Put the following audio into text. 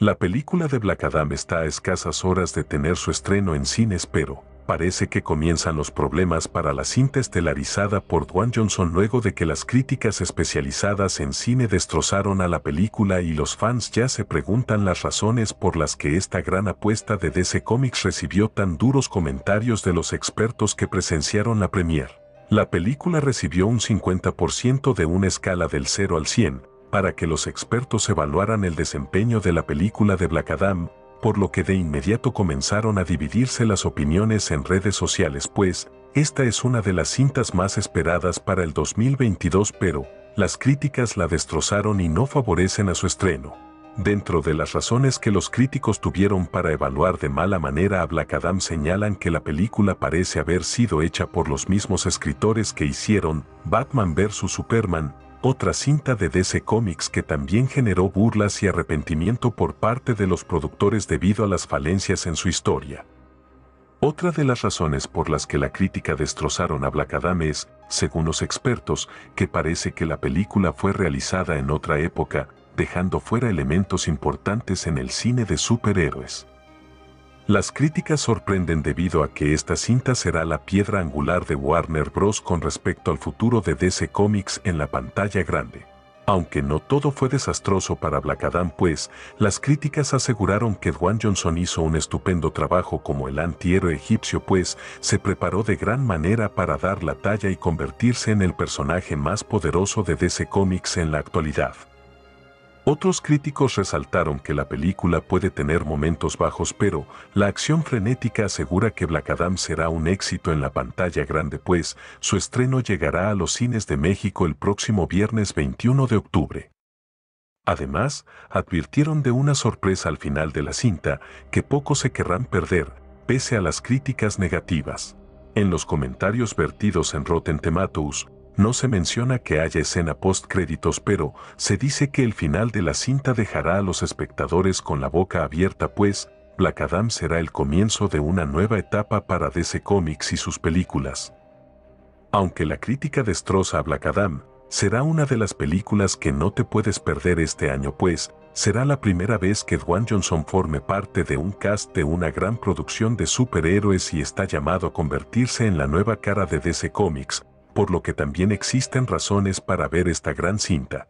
La película de Black Adam está a escasas horas de tener su estreno en cines pero parece que comienzan los problemas para la cinta estelarizada por Dwayne Johnson luego de que las críticas especializadas en cine destrozaron a la película y los fans ya se preguntan las razones por las que esta gran apuesta de DC Comics recibió tan duros comentarios de los expertos que presenciaron la premiere. La película recibió un 50% de una escala del 0 al 100, para que los expertos evaluaran el desempeño de la película de Black Adam, por lo que de inmediato comenzaron a dividirse las opiniones en redes sociales pues, esta es una de las cintas más esperadas para el 2022 pero, las críticas la destrozaron y no favorecen a su estreno. Dentro de las razones que los críticos tuvieron para evaluar de mala manera a Black Adam señalan que la película parece haber sido hecha por los mismos escritores que hicieron Batman vs. Superman, otra cinta de DC Comics que también generó burlas y arrepentimiento por parte de los productores debido a las falencias en su historia. Otra de las razones por las que la crítica destrozaron a Black Adam es, según los expertos, que parece que la película fue realizada en otra época, dejando fuera elementos importantes en el cine de superhéroes. Las críticas sorprenden debido a que esta cinta será la piedra angular de Warner Bros. con respecto al futuro de DC Comics en la pantalla grande. Aunque no todo fue desastroso para Black Adam pues, las críticas aseguraron que Dwayne Johnson hizo un estupendo trabajo como el antihéroe egipcio pues, se preparó de gran manera para dar la talla y convertirse en el personaje más poderoso de DC Comics en la actualidad. Otros críticos resaltaron que la película puede tener momentos bajos pero la acción frenética asegura que Black Adam será un éxito en la pantalla grande pues su estreno llegará a los cines de México el próximo viernes 21 de octubre. Además, advirtieron de una sorpresa al final de la cinta que pocos se querrán perder, pese a las críticas negativas. En los comentarios vertidos en Rotten Tomatoes, no se menciona que haya escena post-créditos pero se dice que el final de la cinta dejará a los espectadores con la boca abierta pues Black Adam será el comienzo de una nueva etapa para DC Comics y sus películas. Aunque la crítica destroza a Black Adam, será una de las películas que no te puedes perder este año pues será la primera vez que Dwayne Johnson forme parte de un cast de una gran producción de superhéroes y está llamado a convertirse en la nueva cara de DC Comics, por lo que también existen razones para ver esta gran cinta.